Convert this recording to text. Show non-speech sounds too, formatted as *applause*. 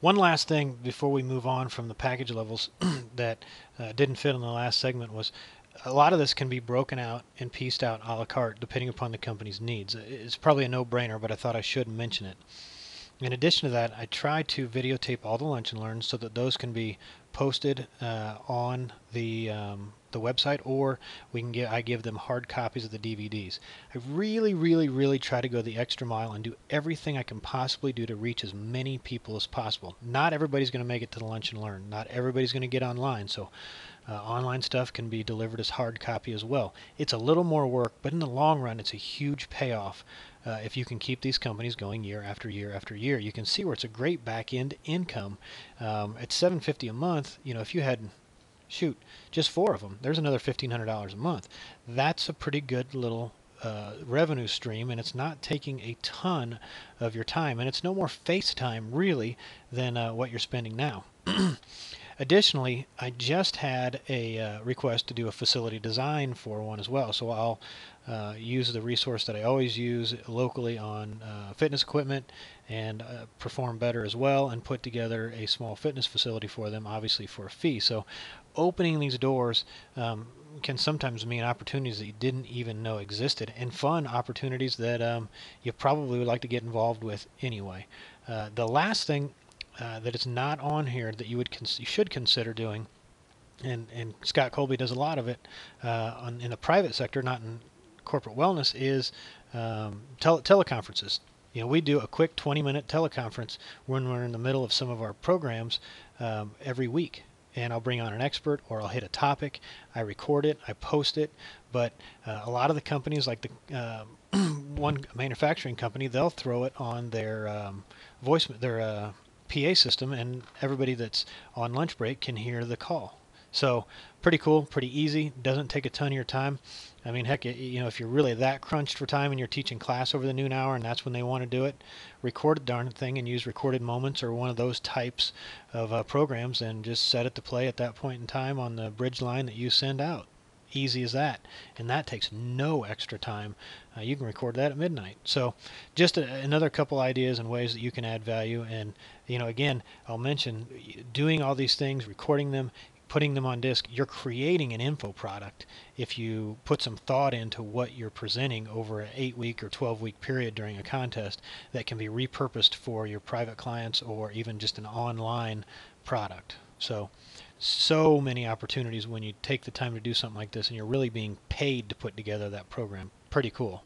one last thing before we move on from the package levels *clears throat* that uh, didn't fit in the last segment was a lot of this can be broken out and pieced out a la carte depending upon the company's needs. It's probably a no-brainer, but I thought I should mention it. In addition to that, I try to videotape all the lunch and learns so that those can be posted uh, on the um, the website, or we can get I give them hard copies of the DVDs. I really, really, really try to go the extra mile and do everything I can possibly do to reach as many people as possible. Not everybody's going to make it to the lunch and learn. Not everybody's going to get online, so uh, online stuff can be delivered as hard copy as well. It's a little more work, but in the long run, it's a huge payoff. Uh, if you can keep these companies going year after year after year, you can see where it's a great back end income. Um, at 750 a month, you know, if you had shoot, just four of them, there's another $1,500 a month. That's a pretty good little uh, revenue stream, and it's not taking a ton of your time, and it's no more face time really than uh, what you're spending now. *clears throat* Additionally, I just had a uh, request to do a facility design for one as well, so I'll uh, use the resource that I always use locally on uh, fitness equipment and uh, perform better as well and put together a small fitness facility for them, obviously for a fee. So opening these doors um, can sometimes mean opportunities that you didn't even know existed and fun opportunities that um, you probably would like to get involved with anyway. Uh, the last thing uh, that is not on here that you would you should consider doing, and and Scott Colby does a lot of it uh, on, in the private sector, not in corporate wellness, is um, tele- teleconferences. You know, we do a quick 20-minute teleconference when we're in the middle of some of our programs um, every week, and I'll bring on an expert or I'll hit a topic. I record it, I post it. But uh, a lot of the companies, like the uh, *clears throat* one manufacturing company, they'll throw it on their um, voice, their uh, PA system, and everybody that's on lunch break can hear the call. So pretty cool, pretty easy. Doesn't take a ton of your time. I mean, heck, you know, if you're really that crunched for time and you're teaching class over the noon hour and that's when they want to do it, record the darn thing and use recorded moments or one of those types of uh, programs and just set it to play at that point in time on the bridge line that you send out. Easy as that. And that takes no extra time. Uh, you can record that at midnight. So, just a, another couple ideas and ways that you can add value. And, you know, again, I'll mention doing all these things, recording them, putting them on disk, you're creating an info product if you put some thought into what you're presenting over an 8 week or 12 week period during a contest that can be repurposed for your private clients or even just an online product. So, so many opportunities when you take the time to do something like this and you're really being paid to put together that program. Pretty cool.